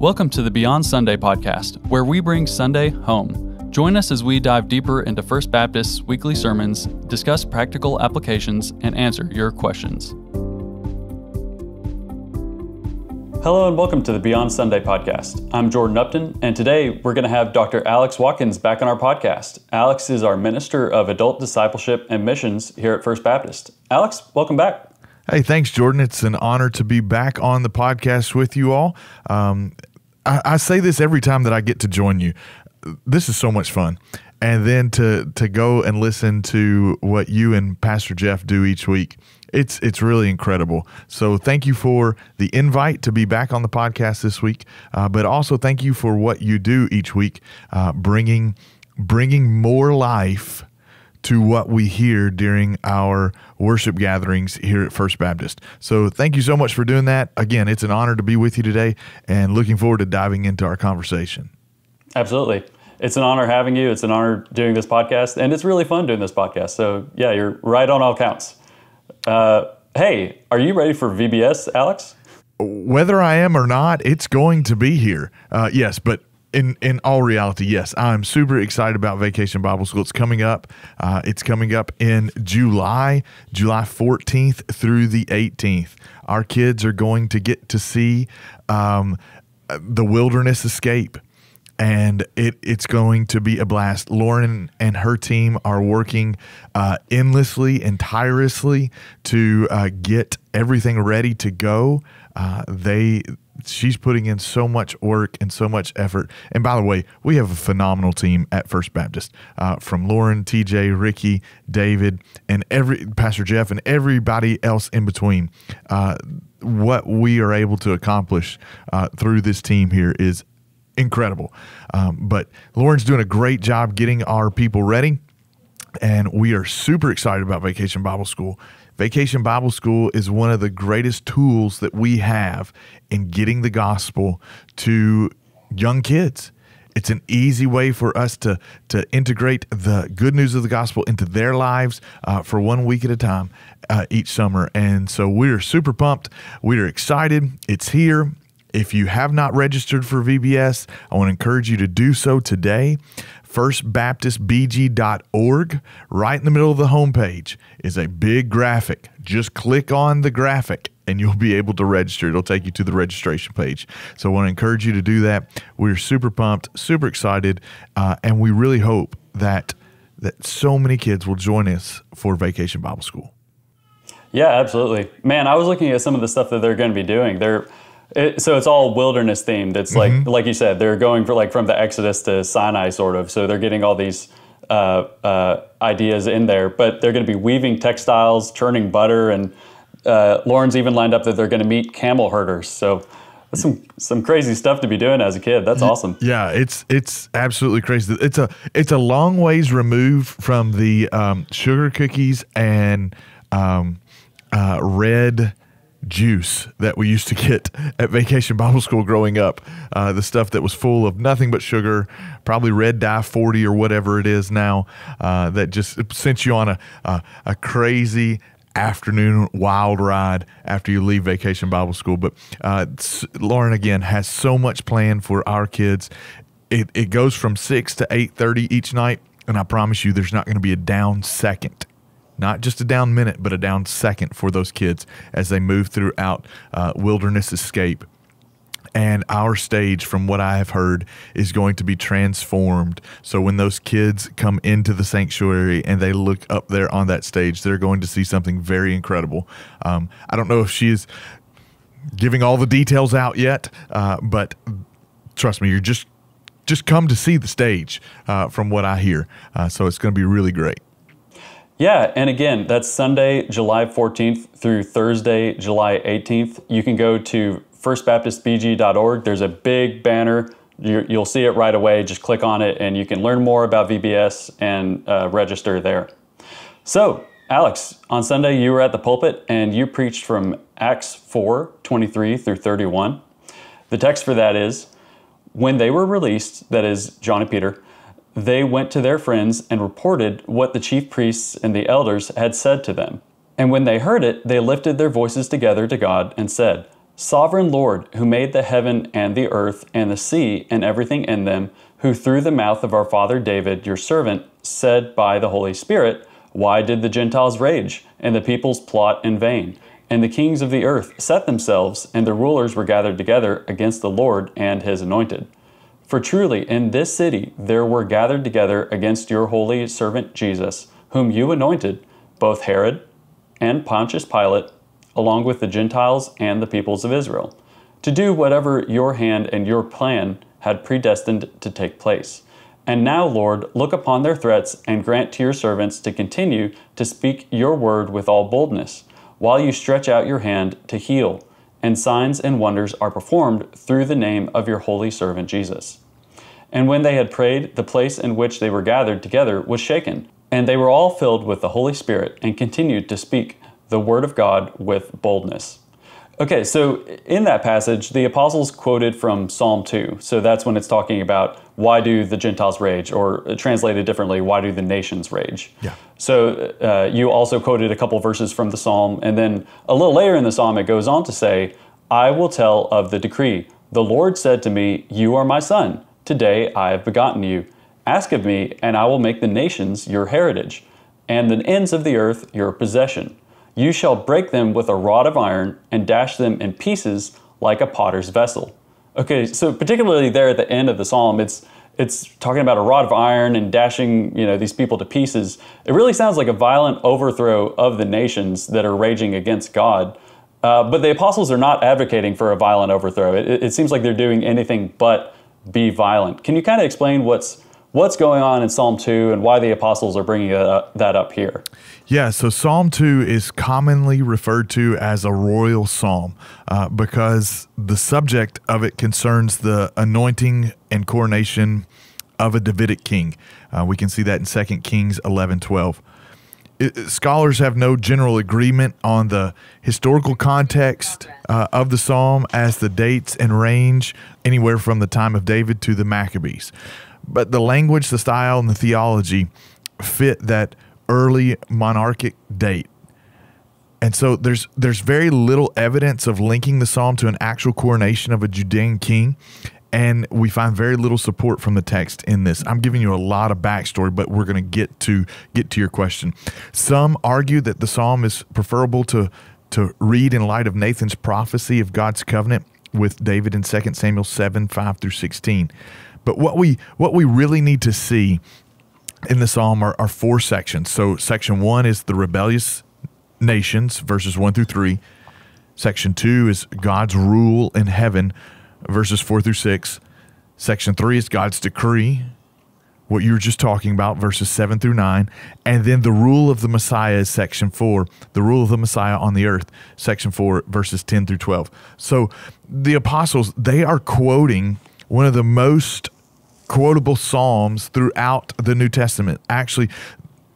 Welcome to the Beyond Sunday podcast, where we bring Sunday home. Join us as we dive deeper into First Baptist's weekly sermons, discuss practical applications, and answer your questions. Hello and welcome to the Beyond Sunday podcast. I'm Jordan Upton, and today we're going to have Dr. Alex Watkins back on our podcast. Alex is our Minister of Adult Discipleship and Missions here at First Baptist. Alex, welcome back. Hey, thanks, Jordan. It's an honor to be back on the podcast with you all. Um, I, I say this every time that I get to join you. This is so much fun and then to to go and listen to what you and Pastor Jeff do each week. It's it's really incredible. So thank you for the invite to be back on the podcast this week, uh, but also thank you for what you do each week, uh, bringing bringing more life to what we hear during our worship gatherings here at First Baptist. So thank you so much for doing that. Again, it's an honor to be with you today and looking forward to diving into our conversation. Absolutely. It's an honor having you. It's an honor doing this podcast, and it's really fun doing this podcast. So, yeah, you're right on all counts. Uh, hey, are you ready for VBS, Alex? Whether I am or not, it's going to be here. Uh, yes, but in in all reality, yes, I'm super excited about Vacation Bible School. It's coming up. Uh, it's coming up in July, July 14th through the 18th. Our kids are going to get to see um, the wilderness escape. And it, it's going to be a blast. Lauren and her team are working uh, endlessly and tirelessly to uh, get everything ready to go. Uh, they she's putting in so much work and so much effort. And by the way, we have a phenomenal team at First Baptist uh, from Lauren, TJ, Ricky, David, and every Pastor Jeff, and everybody else in between. Uh, what we are able to accomplish uh, through this team here is incredible. Um, but Lauren's doing a great job getting our people ready. And we are super excited about Vacation Bible School. Vacation Bible School is one of the greatest tools that we have in getting the gospel to young kids. It's an easy way for us to to integrate the good news of the gospel into their lives uh, for one week at a time uh, each summer. And so we're super pumped. We're excited. It's here. If you have not registered for VBS, I want to encourage you to do so today firstbaptistbg.org. Right in the middle of the homepage is a big graphic. Just click on the graphic and you'll be able to register. It'll take you to the registration page. So I want to encourage you to do that. We're super pumped, super excited, uh, and we really hope that that so many kids will join us for Vacation Bible School. Yeah, absolutely. Man, I was looking at some of the stuff that they're going to be doing. They're it, so it's all wilderness themed. It's like mm-hmm. like you said, they're going for like from the Exodus to Sinai, sort of. So they're getting all these uh, uh, ideas in there, but they're going to be weaving textiles, churning butter, and uh, Lauren's even lined up that they're going to meet camel herders. So that's some some crazy stuff to be doing as a kid. That's awesome. Yeah, it's it's absolutely crazy. It's a it's a long ways removed from the um, sugar cookies and um, uh, red juice that we used to get at Vacation Bible School growing up. Uh, the stuff that was full of nothing but sugar, probably red dye 40 or whatever it is now, uh, that just sent you on a, a, a, crazy afternoon wild ride after you leave Vacation Bible School. But uh, Lauren, again, has so much planned for our kids. It, it goes from 6 to 8.30 each night, and I promise you there's not going to be a down second not just a down minute, but a down second for those kids as they move throughout uh, wilderness escape. And our stage, from what I have heard, is going to be transformed. So when those kids come into the sanctuary and they look up there on that stage, they're going to see something very incredible. Um, I don't know if she is giving all the details out yet, uh, but trust me, you're just just come to see the stage uh, from what I hear. Uh, so it's going to be really great. Yeah, and again, that's Sunday, July 14th through Thursday, July 18th. You can go to firstbaptistbg.org. There's a big banner. You'll see it right away. Just click on it and you can learn more about VBS and uh, register there. So, Alex, on Sunday you were at the pulpit and you preached from Acts 4 23 through 31. The text for that is When they were released, that is, John and Peter, they went to their friends and reported what the chief priests and the elders had said to them. And when they heard it, they lifted their voices together to God and said, Sovereign Lord, who made the heaven and the earth and the sea and everything in them, who through the mouth of our father David, your servant, said by the Holy Spirit, Why did the Gentiles rage, and the peoples plot in vain? And the kings of the earth set themselves, and the rulers were gathered together against the Lord and his anointed. For truly in this city there were gathered together against your holy servant Jesus, whom you anointed, both Herod and Pontius Pilate, along with the Gentiles and the peoples of Israel, to do whatever your hand and your plan had predestined to take place. And now, Lord, look upon their threats and grant to your servants to continue to speak your word with all boldness, while you stretch out your hand to heal and signs and wonders are performed through the name of your holy servant Jesus. And when they had prayed, the place in which they were gathered together was shaken, and they were all filled with the Holy Spirit and continued to speak the word of God with boldness. Okay, so in that passage, the apostles quoted from Psalm 2. So that's when it's talking about why do the Gentiles rage, or translated differently, why do the nations rage? Yeah. So uh, you also quoted a couple verses from the psalm, and then a little later in the psalm, it goes on to say, I will tell of the decree. The Lord said to me, You are my son. Today I have begotten you. Ask of me, and I will make the nations your heritage, and the ends of the earth your possession. You shall break them with a rod of iron and dash them in pieces like a potter's vessel. Okay, so particularly there at the end of the psalm, it's it's talking about a rod of iron and dashing you know these people to pieces. It really sounds like a violent overthrow of the nations that are raging against God. Uh, but the apostles are not advocating for a violent overthrow. It, it seems like they're doing anything but be violent. Can you kind of explain what's what's going on in Psalm 2 and why the apostles are bringing that up here? Yeah, so Psalm 2 is commonly referred to as a royal psalm uh, because the subject of it concerns the anointing and coronation of a Davidic king. Uh, we can see that in 2 Kings 11 12. It, scholars have no general agreement on the historical context uh, of the psalm as the dates and range anywhere from the time of David to the Maccabees. But the language, the style, and the theology fit that early monarchic date. And so there's there's very little evidence of linking the psalm to an actual coronation of a Judean king, and we find very little support from the text in this. I'm giving you a lot of backstory, but we're going to get to get to your question. Some argue that the psalm is preferable to to read in light of Nathan's prophecy of God's covenant with David in 2 Samuel 7 5 through 16. But what we what we really need to see in the psalm are, are four sections. So, section one is the rebellious nations, verses one through three. Section two is God's rule in heaven, verses four through six. Section three is God's decree, what you were just talking about, verses seven through nine. And then the rule of the Messiah is section four, the rule of the Messiah on the earth, section four, verses 10 through 12. So the apostles, they are quoting one of the most quotable psalms throughout the New Testament. Actually,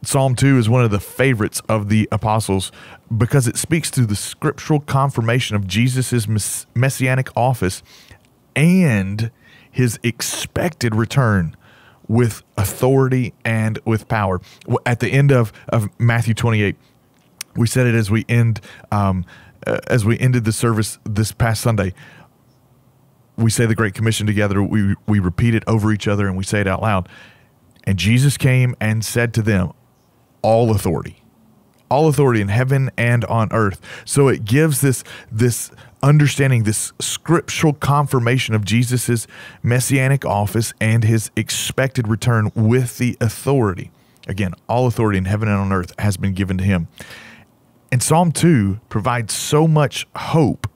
Psalm 2 is one of the favorites of the apostles because it speaks to the scriptural confirmation of Jesus' messianic office and his expected return with authority and with power. At the end of, of Matthew 28, we said it as we end um, uh, as we ended the service this past Sunday we say the Great Commission together, we, we repeat it over each other and we say it out loud. And Jesus came and said to them, All authority, all authority in heaven and on earth. So it gives this, this understanding, this scriptural confirmation of Jesus's messianic office and his expected return with the authority. Again, all authority in heaven and on earth has been given to him. And Psalm 2 provides so much hope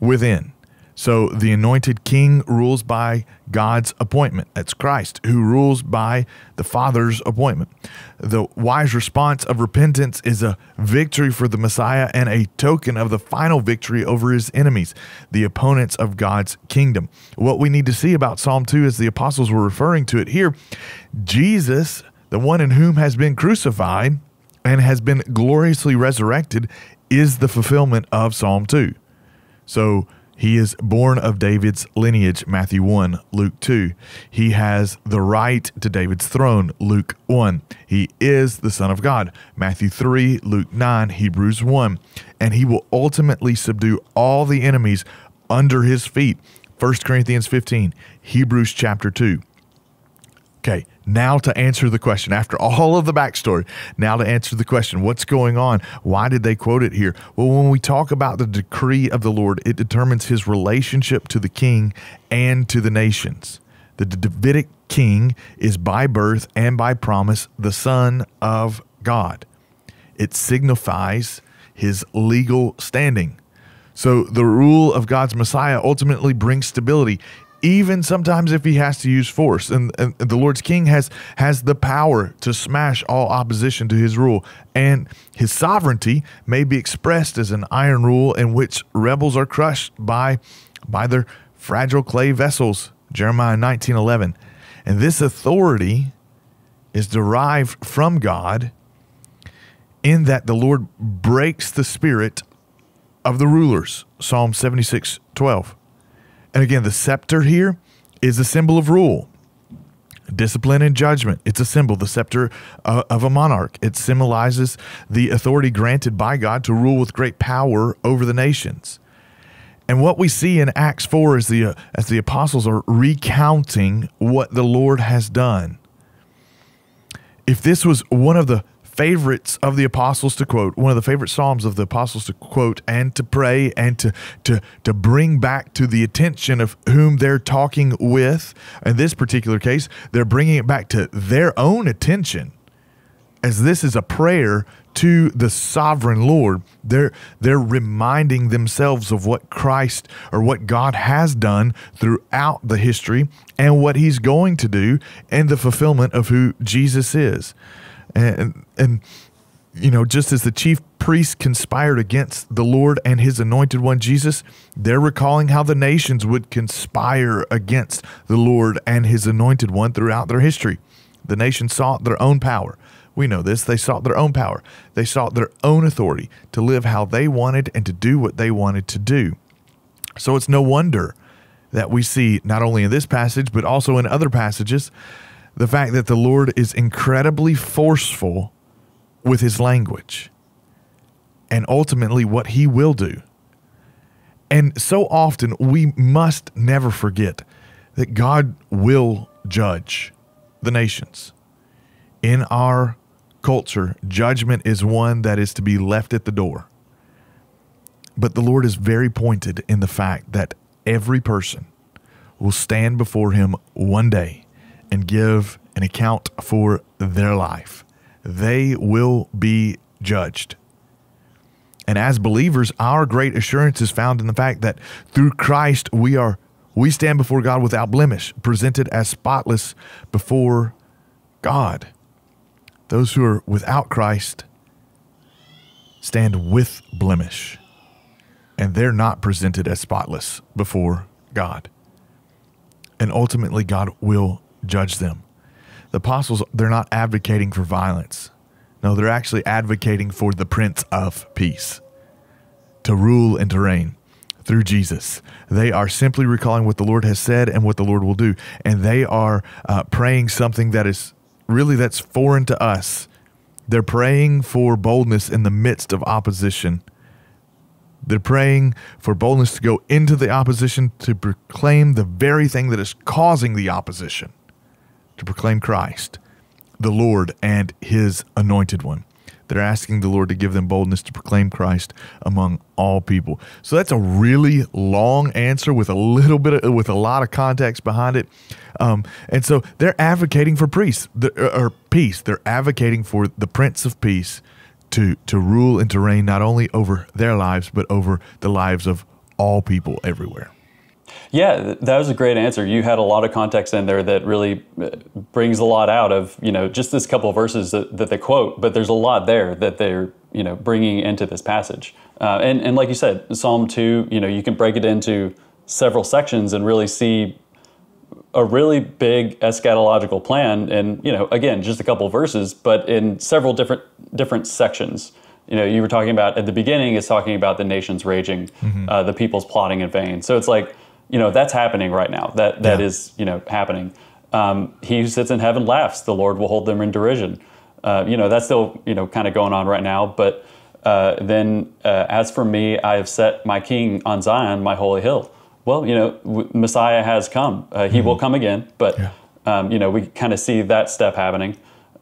within so the anointed king rules by God's appointment. That's Christ, who rules by the Father's appointment. The wise response of repentance is a victory for the Messiah and a token of the final victory over his enemies, the opponents of God's kingdom. What we need to see about Psalm 2 as the apostles were referring to it here, Jesus, the one in whom has been crucified and has been gloriously resurrected, is the fulfillment of Psalm 2. So He is born of David's lineage, Matthew 1, Luke 2. He has the right to David's throne, Luke 1. He is the Son of God, Matthew 3, Luke 9, Hebrews 1. And he will ultimately subdue all the enemies under his feet, 1 Corinthians 15, Hebrews chapter 2. Okay, now to answer the question, after all of the backstory, now to answer the question, what's going on? Why did they quote it here? Well, when we talk about the decree of the Lord, it determines his relationship to the king and to the nations. The Davidic king is by birth and by promise the Son of God. It signifies his legal standing. So the rule of God's Messiah ultimately brings stability even sometimes if he has to use force. And, and, the Lord's king has has the power to smash all opposition to his rule. And his sovereignty may be expressed as an iron rule in which rebels are crushed by by their fragile clay vessels. Jeremiah 19:11. And this authority is derived from God in that the Lord breaks the spirit of the rulers. Psalm 76:12. And again, the scepter here is a symbol of rule, discipline, and judgment. It's a symbol, the scepter uh, of a monarch. It symbolizes the authority granted by God to rule with great power over the nations. And what we see in Acts 4 is the uh, as the apostles are recounting what the Lord has done. If this was one of the favorites of the apostles to quote, one of the favorite psalms of the apostles to quote and to pray and to to to bring back to the attention of whom they're talking with. In this particular case, they're bringing it back to their own attention. As this is a prayer to the sovereign Lord, they're they're reminding themselves of what Christ or what God has done throughout the history and what he's going to do and the fulfillment of who Jesus is and and you know just as the chief priests conspired against the Lord and his anointed one Jesus they're recalling how the nations would conspire against the Lord and his anointed one throughout their history. The nations sought their own power. We know this. They sought their own power. They sought their own authority to live how they wanted and to do what they wanted to do. So it's no wonder that we see not only in this passage but also in other passages the fact that the Lord is incredibly forceful with his language and ultimately what he will do. And so often we must never forget that God will judge the nations. In our culture, judgment is one that is to be left at the door. But the Lord is very pointed in the fact that every person will stand before him one day and give an account for their life. They will be judged. And as believers, our great assurance is found in the fact that through Christ we are we stand before God without blemish, presented as spotless before God. Those who are without Christ stand with blemish, and they're not presented as spotless before God. And ultimately, God will judge them. The apostles, they're not advocating for violence. No, they're actually advocating for the Prince of Peace to rule and to reign through Jesus. They are simply recalling what the Lord has said and what the Lord will do. And they are uh, praying something that is really that's foreign to us. They're praying for boldness in the midst of opposition. They're praying for boldness to go into the opposition to proclaim the very thing that is causing the opposition to proclaim Christ, the Lord, and his anointed one. They're asking the Lord to give them boldness to proclaim Christ among all people. So that's a really long answer with a little bit of, with a lot of context behind it. Um, and so they're advocating for peace, or peace. They're advocating for the Prince of Peace to to rule and to reign not only over their lives but over the lives of all people everywhere. Yeah, that was a great answer. You had a lot of context in there that really uh, brings a lot out of, you know, just this couple of verses that, that they quote, but there's a lot there that they're, you know, bringing into this passage. Uh, and, and like you said, Psalm 2, you know, you can break it into several sections and really see a really big eschatological plan and, you know, again, just a couple of verses, but in several different different sections you know, you were talking about at the beginning is talking about the nations raging, Mm-hmm. uh, the people's plotting in vain. So it's like, you know, that's happening right now. That that Yeah. is, you know, happening. Um, he who sits in heaven laughs. The Lord will hold them in derision. Uh, you know, that's still, you know, kind of going on right now. But uh, then, uh, as for me, I have set my King on Zion, my holy hill. Well, you know, w- Messiah has come. Uh, he will come again. But Yeah. um, you know, we kind of see that step happening.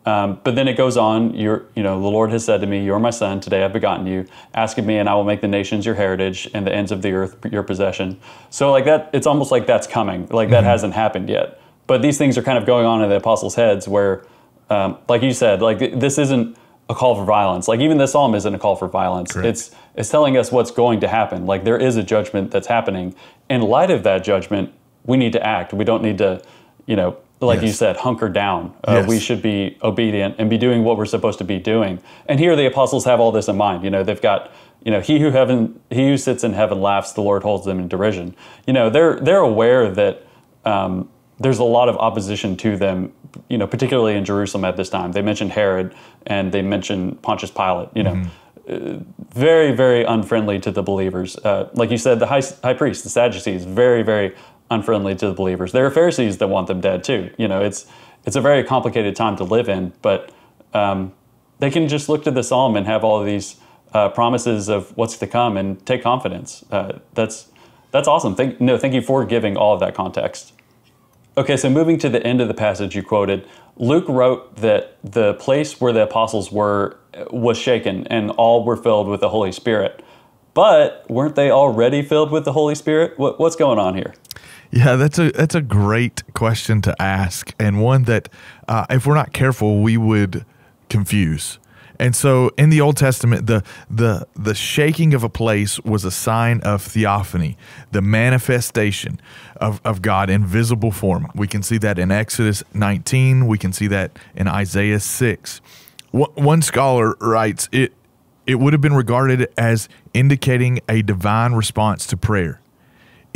Um, but then it goes on. You're, you know, the Lord has said to me, "You are my son. Today I've begotten you. Ask of me, and I will make the nations your heritage, and the ends of the earth your possession." So, like that, it's almost like that's coming. Like that hasn't happened yet. But these things are kind of going on in the apostles' heads, where, um, like you said, like this isn't a call for violence. Like even this psalm isn't a call for violence. Correct. It's it's telling us what's going to happen. Like there is a judgment that's happening. In light of that judgment, we need to act. We don't need to, you know, like you said, hunker down. Uh, Yes. We should be obedient and be doing what we're supposed to be doing. And here the apostles have all this in mind. You know, they've got, you know, he who heaven, he who sits in heaven laughs, the Lord holds them in derision. You know, they're they're aware that um, there's a lot of opposition to them. You know, particularly in Jerusalem at this time. They mentioned Herod and they mentioned Pontius Pilate. You know. uh, Very, very unfriendly to the believers. Uh, like you said, the high, high priest, the Sadducees, very, very unfriendly to the believers. There are Pharisees that want them dead too. You know, it's it's a very complicated time to live in, but um, they can just look to the psalm and have all these uh, promises of what's to come and take confidence. Uh, that's that's awesome. Thank no, thank you for giving all of that context. Okay, so moving to the end of the passage you quoted, Luke wrote that the place where the apostles were uh, was shaken and all were filled with the Holy Spirit. But weren't they already filled with the Holy Spirit? What, what's going on here? Yeah, that's a that's a great question to ask, and one that, uh, if we're not careful, we would confuse. And so, in the Old Testament, the the the shaking of a place was a sign of theophany, the manifestation of, of God in visible form. We can see that in Exodus 19. We can see that in Isaiah 6. One scholar writes it it would have been regarded as indicating a divine response to prayer.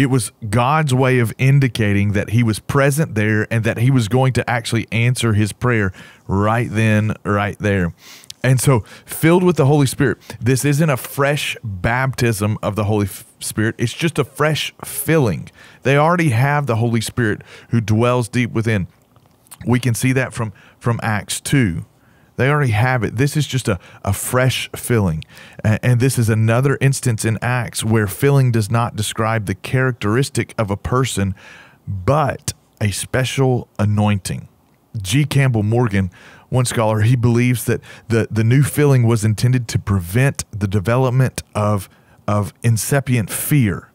It was God's way of indicating that he was present there and that he was going to actually answer his prayer right then, right there. And so, filled with the Holy Spirit, this isn't a fresh baptism of the Holy Spirit. It's just a fresh filling. They already have the Holy Spirit who dwells deep within. We can see that from, from Acts 2. They already have it. This is just a, a fresh filling. And this is another instance in Acts where filling does not describe the characteristic of a person, but a special anointing. G. Campbell Morgan, one scholar, he believes that the, the new filling was intended to prevent the development of, of incipient fear.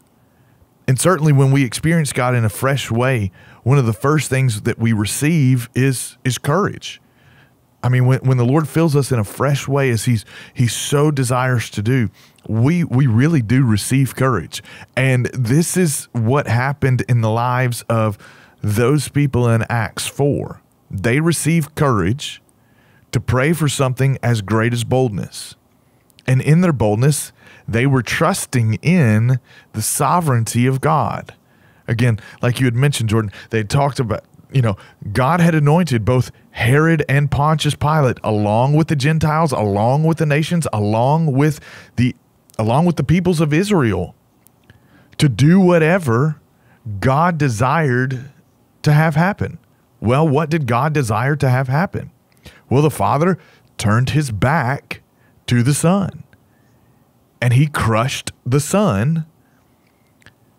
And certainly when we experience God in a fresh way, one of the first things that we receive is is courage. I mean, when, when the Lord fills us in a fresh way, as He's He's so desires to do, we we really do receive courage. And this is what happened in the lives of those people in Acts 4. They received courage to pray for something as great as boldness. And in their boldness, they were trusting in the sovereignty of God. Again, like you had mentioned, Jordan, they talked about, you know, God had anointed both Herod and Pontius Pilate along with the Gentiles, along with the nations, along with the along with the peoples of Israel to do whatever God desired to have happen. Well, what did God desire to have happen? Well, the Father turned his back to the Son and he crushed the Son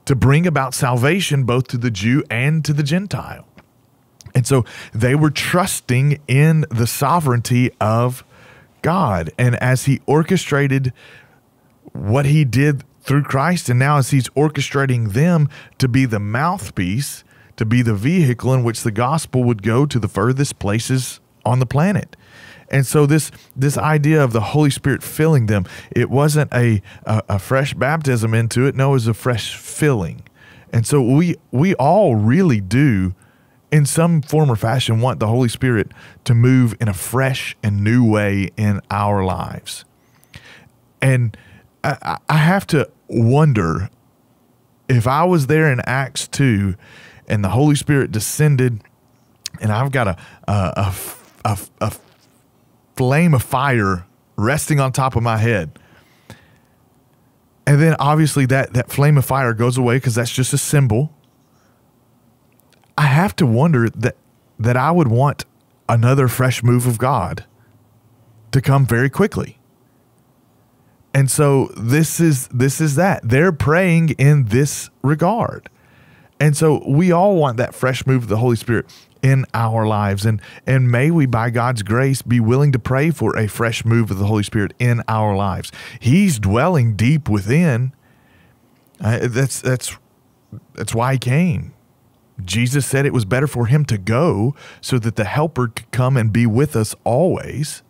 to bring about salvation both to the Jew and to the Gentile. And so they were trusting in the sovereignty of God. And as he orchestrated what he did through Christ, and now as he's orchestrating them to be the mouthpiece, to be the vehicle in which the gospel would go to the furthest places on the planet. And so this this idea of the Holy Spirit filling them, it wasn't a, a, a fresh baptism into it. No, it was a fresh filling. And so we we all really do in some form or fashion want the Holy Spirit to move in a fresh and new way in our lives. And I, I have to wonder if I was there in Acts 2 and the Holy Spirit descended and I've got a, a, a, a, flame of fire resting on top of my head. And then obviously that, that flame of fire goes away because that's just a symbol. I have to wonder that that I would want another fresh move of God to come very quickly. And so this is this is that. They're praying in this regard. And so we all want that fresh move of the Holy Spirit in our lives and and may we by God's grace be willing to pray for a fresh move of the Holy Spirit in our lives. He's dwelling deep within. Uh, that's that's that's why he came. Jesus said it was better for him to go so that the helper could come and be with us always.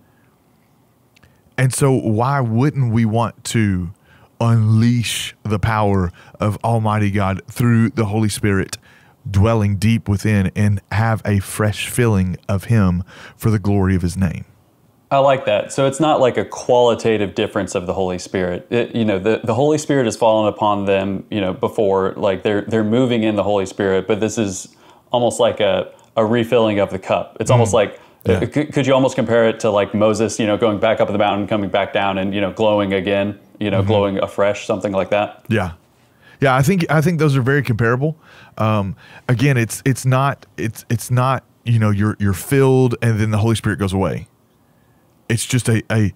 And so why wouldn't we want to unleash the power of Almighty God through the Holy Spirit dwelling deep within and have a fresh filling of Him for the glory of His name. I like that. So it's not like a qualitative difference of the Holy Spirit. It, you know, the, the Holy Spirit has fallen upon them, you know, before, like they're they're moving in the Holy Spirit, but this is almost like a, a refilling of the cup. It's mm. almost like yeah. could, could, you almost compare it to like Moses, you know, going back up the mountain, coming back down and, you know, glowing again, you know, mm-hmm. glowing afresh, something like that? Yeah. Yeah, I think I think those are very comparable. Um, again, it's it's not it's it's not you know you're you're filled and then the Holy Spirit goes away. It's just a a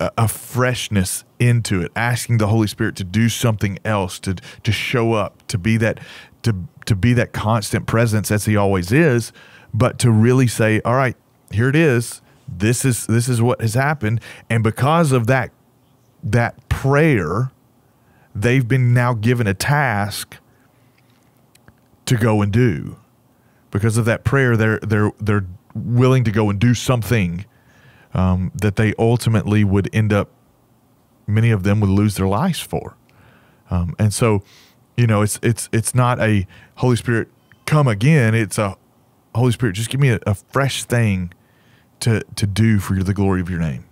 a freshness into it, asking the Holy Spirit to do something else, to to show up, to be that to to be that constant presence as He always is, but to really say, all right, here it is. This is this is what has happened, and because of that that prayer they've been now given a task to go and do. Because of that prayer, they're they're they're willing to go and do something um, that they ultimately would end up. Many of them would lose their lives for, um, and so, you know, it's it's it's not a Holy Spirit come again. It's a Holy Spirit just give me a, a fresh thing to to do for the glory of your name.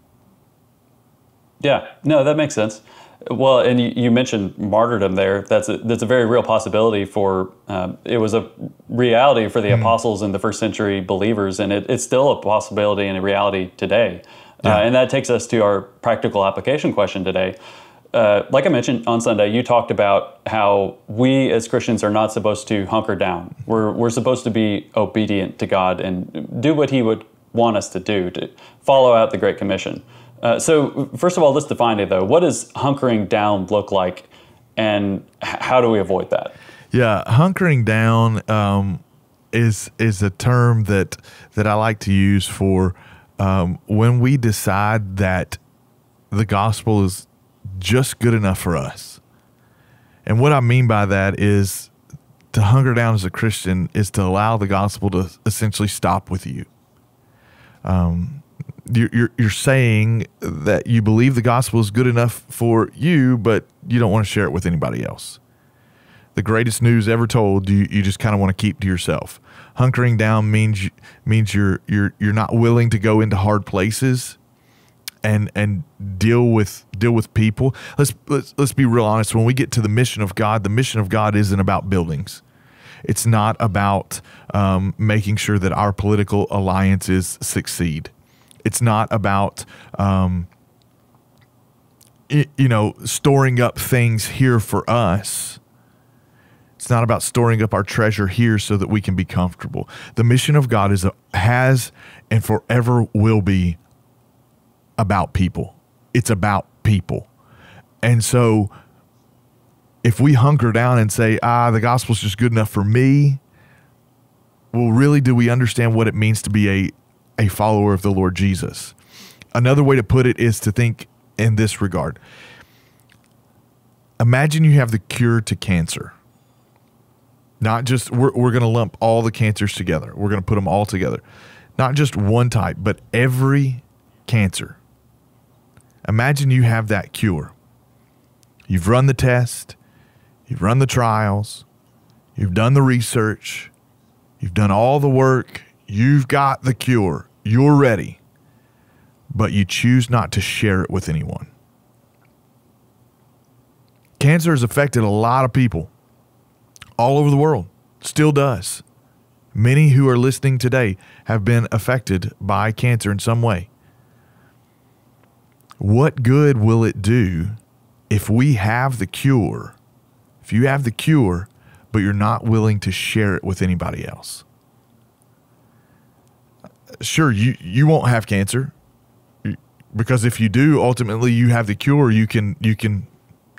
Yeah, no, that makes sense. Well, and you, you, mentioned martyrdom there. That's a, that's a very real possibility for. Um, it was a reality for the mm. apostles and the first century believers, and it, it's still a possibility and a reality today. Uh, yeah. Uh, and that takes us to our practical application question today. Uh, like I mentioned on Sunday, you talked about how we as Christians are not supposed to hunker down. We're we're supposed to be obedient to God and do what He would want us to do to follow out the Great Commission. Uh, so, first of all, let's define it though. What does hunkering down look like, and how do we avoid that? Yeah, hunkering down um, is is a term that that I like to use for um, when we decide that the gospel is just good enough for us. And what I mean by that is to hunger down as a Christian is to allow the gospel to essentially stop with you. Um, you're, you're saying that you believe the gospel is good enough for you, but you don't want to share it with anybody else. The greatest news ever told, you, you just kind of want to keep to yourself. Hunkering down means means you're you're you're not willing to go into hard places and and deal with deal with people. Let's let's let's be real honest. When we get to the mission of God, the mission of God isn't about buildings. It's not about um, making sure that our political alliances succeed. It's not about, um, it, you know, storing up things here for us. It's not about storing up our treasure here so that we can be comfortable. The mission of God is a, has and forever will be about people. It's about people. And so if we hunker down and say, ah, the gospel's just good enough for me, well, really, do we understand what it means to be a a follower of the Lord Jesus. Another way to put it is to think in this regard. Imagine you have the cure to cancer. Not just, we're, we're going to lump all the cancers together. We're going to put them all together. Not just one type, but every cancer. Imagine you have that cure. You've run the test, you've run the trials, you've done the research, you've done all the work, You've got the cure. You're ready. But you choose not to share it with anyone. Cancer has affected a lot of people all over the world, still does. Many who are listening today have been affected by cancer in some way. what good will it do if we have the cure? If you have the cure, but you're not willing to share it with anybody else. Sure, you, you won't have cancer because if you do, ultimately you have the cure. You can you can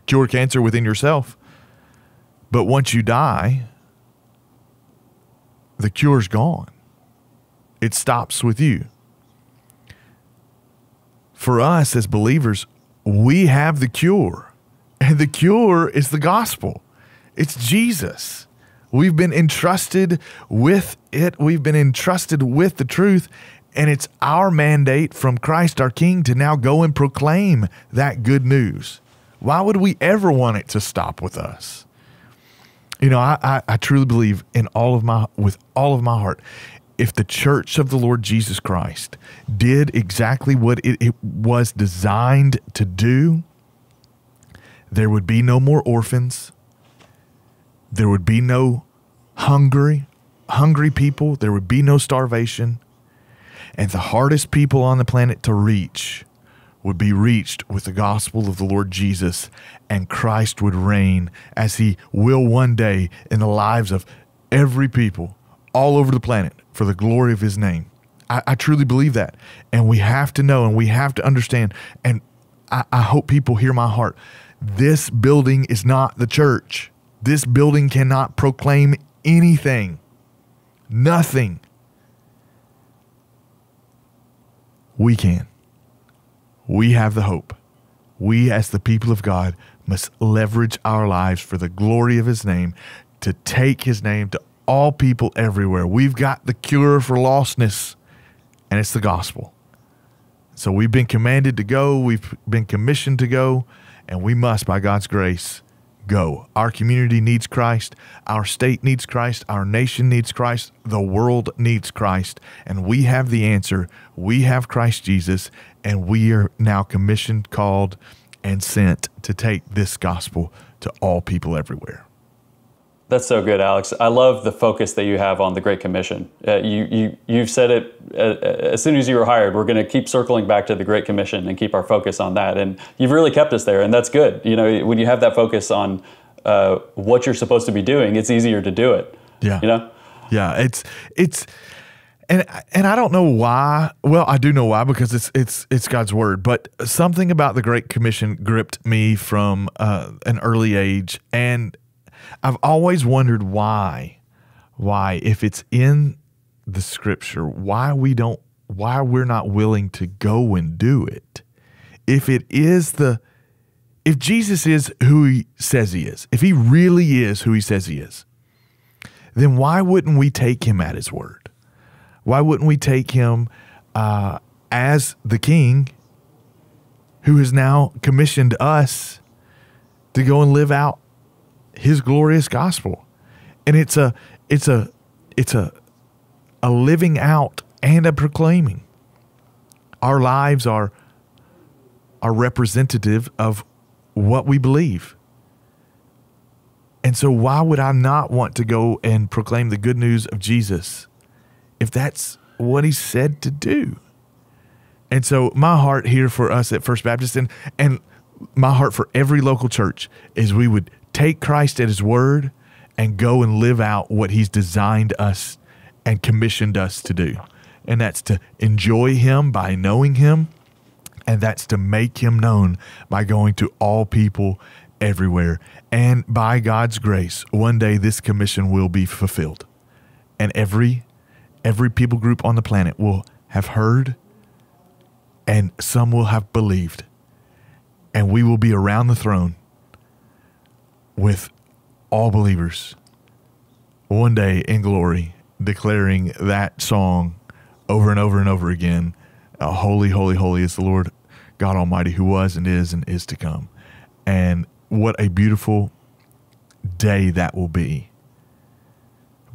cure cancer within yourself. But once you die, the cure's gone. It stops with you. For us as believers, we have the cure. And the cure is the gospel. It's Jesus. We've been entrusted with it. We've been entrusted with the truth. And it's our mandate from Christ our King to now go and proclaim that good news. Why would we ever want it to stop with us? You know, I, I, I, truly believe in all of my with all of my heart. If the church of the Lord Jesus Christ did exactly what it, it was designed to do, there would be no more orphans. There would be no hungry, hungry people. There would be no starvation. And the hardest people on the planet to reach would be reached with the gospel of the Lord Jesus, and Christ would reign as he will one day in the lives of every people all over the planet for the glory of his name. I, I truly believe that. And we have to know and we have to understand. And I, I hope people hear my heart. This building is not the church. This building cannot proclaim anything, nothing. We can. We have the hope. We, as the people of God, must leverage our lives for the glory of His name to take His name to all people everywhere. We've got the cure for lostness, and it's the gospel. So we've been commanded to go, we've been commissioned to go, and we must, by God's grace, go. Our community needs Christ. Our state needs Christ. Our nation needs Christ. The world needs Christ. And we have the answer. We have Christ Jesus, and we are now commissioned, called, and sent to take this gospel to all people everywhere. That's so good, Alex. I love the focus that you have on the Great Commission. Uh, you, you, you've said it as soon as you were hired. We're going to keep circling back to the Great Commission and keep our focus on that. And you've really kept us there, and that's good. You know, when you have that focus on uh, what you're supposed to be doing, it's easier to do it. Yeah. You know. Yeah. It's it's and and I don't know why. Well, I do know why because it's it's it's God's word. But something about the Great Commission gripped me from uh, an early age, and I've always wondered why, why if it's in the Scripture, why we don't, why we're not willing to go and do it. If it is the, if Jesus is who he says he is, if he really is who he says he is, then why wouldn't we take him at his word? Why wouldn't we take him uh, as the king who has now commissioned us to go and live out his glorious gospel? And it's a it's a it's a a living out and a proclaiming. Our lives are are representative of what we believe. And so why would I not want to go and proclaim the good news of Jesus? if that's what he said to do. And so my heart here for us at First Baptist and and my heart for every local church is we would take Christ at his word and go and live out what he's designed us and commissioned us to do. And that's to enjoy him by knowing him and that's to make him known by going to all people everywhere. And by God's grace, one day this commission will be fulfilled. And every every people group on the planet will have heard and some will have believed. And we will be around the throne with all believers one day in glory, declaring that song over and over and over again uh, Holy, holy, holy is the Lord God Almighty who was and is and is to come. And what a beautiful day that will be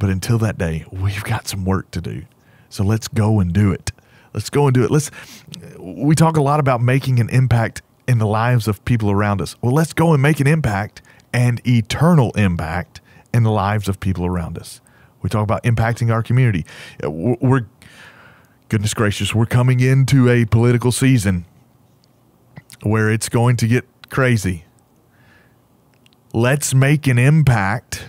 but until that day, we've got some work to do. So let's go and do it. Let's go and do it. Let's we talk a lot about making an impact in the lives of people around us. Well, let's go and make an impact and eternal impact in the lives of people around us. We talk about impacting our community. Uh, we're goodness gracious, we're coming into a political season. where it's going to get crazy. Let's make an impact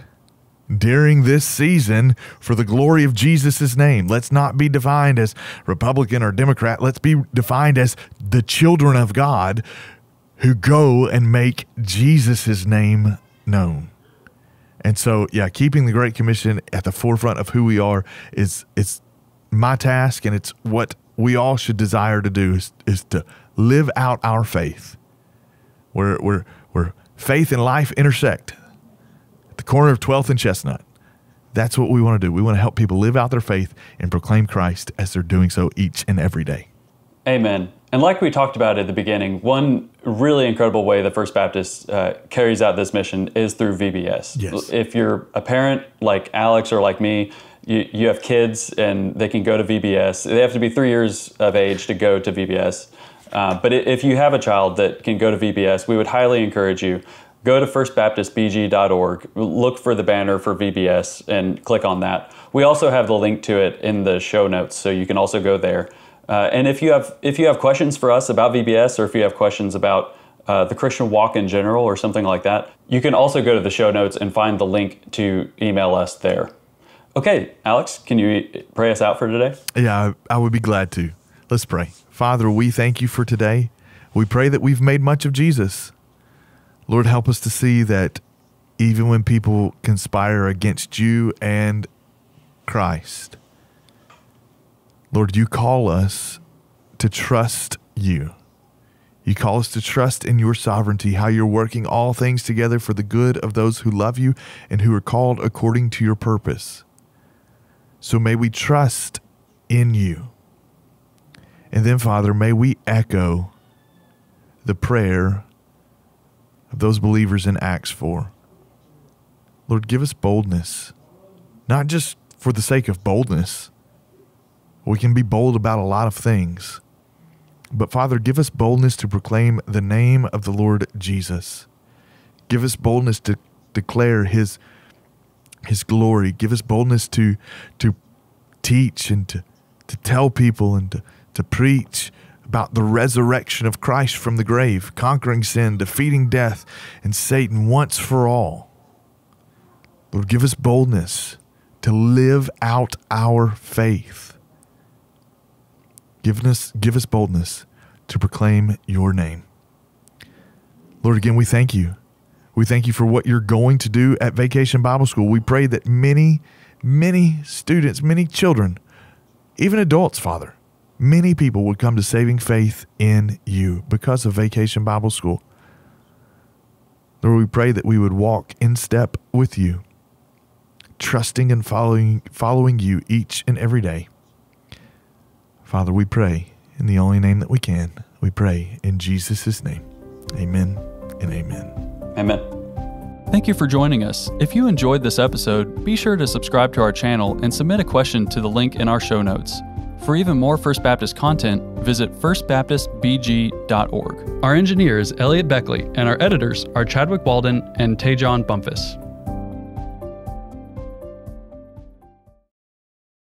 during this season for the glory of Jesus' name. Let's not be defined as Republican or Democrat. Let's be defined as the children of God who go and make Jesus' name known. And so, yeah, keeping the Great Commission at the forefront of who we are is it's my task, and it's what we all should desire to do is, is to live out our faith, where where where faith and life intersect at the corner of 12th and Chestnut. That's what we want to do. We want to help people live out their faith and proclaim Christ as they're doing so each and every day. Amen. And like we talked about at the beginning, one really incredible way the First Baptist uh, carries out this mission is through VBS. Yes. If you're a parent like Alex or like me, you, you have kids and they can go to VBS. They have to be three years of age to go to VBS. Uh, but if you have a child that can go to VBS, we would highly encourage you go to firstbaptistbg.org, look for the banner for VBS, and click on that. We also have the link to it in the show notes, so you can also go there. Uh, and if you have if you have questions for us about VBS, or if you have questions about uh, the Christian walk in general, or something like that, you can also go to the show notes and find the link to email us there. Okay, Alex, can you pray us out for today? Yeah, I, I would be glad to. Let's pray. Father, we thank you for today. We pray that we've made much of Jesus. Lord, help us to see that even when people conspire against you and Christ, Lord, you call us to trust you. You call us to trust in your sovereignty, how you're working all things together for the good of those who love you and who are called according to your purpose. So may we trust in you. And then, Father, may we echo the prayer of those believers in Acts 4. Lord, give us boldness, not just for the sake of boldness. We can be bold about a lot of things. But Father, give us boldness to proclaim the name of the Lord Jesus. Give us boldness to declare his his glory. Give us boldness to to teach and to, to tell people and to, to preach about the resurrection of Christ from the grave, conquering sin, defeating death and Satan once for all. Lord, give us boldness to live out our faith. Give us, give us boldness to proclaim your name. Lord, again, we thank you. We thank you for what you're going to do at Vacation Bible School. We pray that many, many students, many children, even adults, Father, many people would come to saving faith in you because of Vacation Bible School. Lord, we pray that we would walk in step with you, trusting and following, following you each and every day. Father, we pray in the only name that we can. We pray in Jesus' name. Amen and amen. Amen. Thank you for joining us. If you enjoyed this episode, be sure to subscribe to our channel and submit a question to the link in our show notes. For even more First Baptist content, visit firstbaptistbg.org. Our engineer is Elliot Beckley, and our editors are Chadwick Walden and Tejon Bumpus.